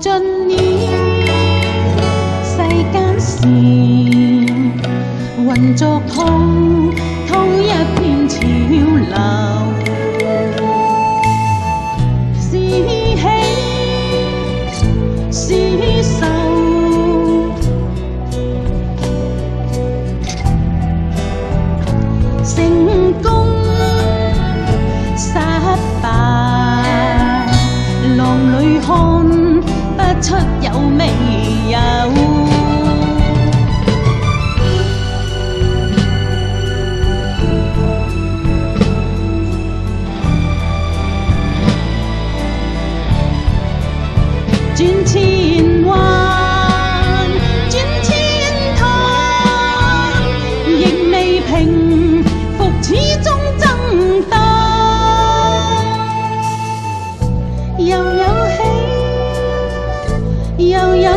尽了世间事混作空，通一片潮流是喜是愁成功失败浪里看出有未有。转千弯，转千滩，亦未平复，始终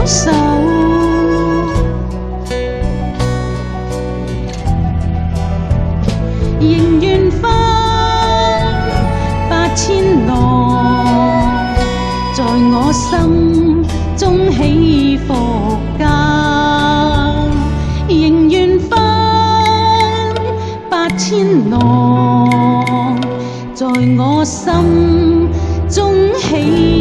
手，仍愿翻八千浪，在我心中起伏间。仍愿翻八千浪，在我心中起。